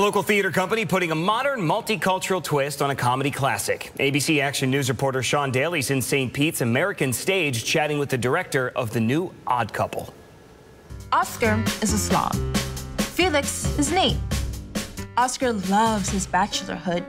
Local theater company putting a modern multicultural twist on a comedy classic. ABC Action News reporter Sean Daly's in St. Pete's American Stage chatting with the director of the new Odd Couple. Oscar is a slob. Felix is Nate. Oscar loves his bachelorhood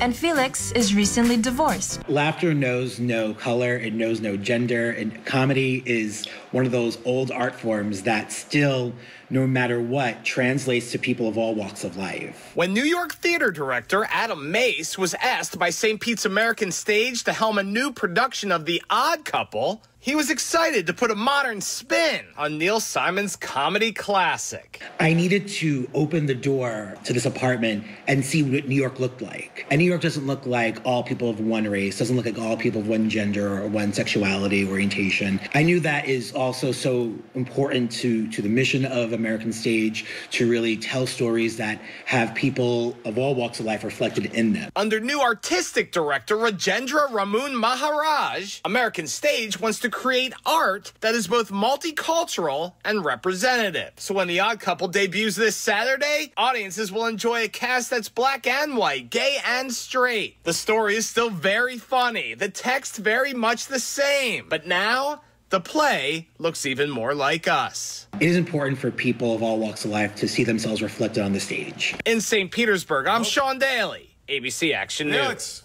and Felix is recently divorced. Laughter knows no color, it knows no gender, and comedy is one of those old art forms that still, no matter what, translates to people of all walks of life. When New York theater director Adam Mace was asked by St. Pete's American Stage to helm a new production of The Odd Couple, he was excited to put a modern spin on Neil Simon's comedy classic. I needed to open the door to this apartment and see what New York looked like. And New York doesn't look like all people of one race, doesn't look like all people of one gender or one sexuality orientation. I knew that is also so important to, to the mission of American Stage to really tell stories that have people of all walks of life reflected in them. Under new artistic director Rajendra Ramoon Maharaj, American Stage wants to create art that is both multicultural and representative. So when The Odd Couple debuts this Saturday, audiences will enjoy a cast that's black and white, gay and straight. The story is still very funny, the text very much the same, but now the play looks even more like us. It is important for people of all walks of life to see themselves reflected on the stage. In St. Petersburg, I'm Sean Daly, ABC Action News.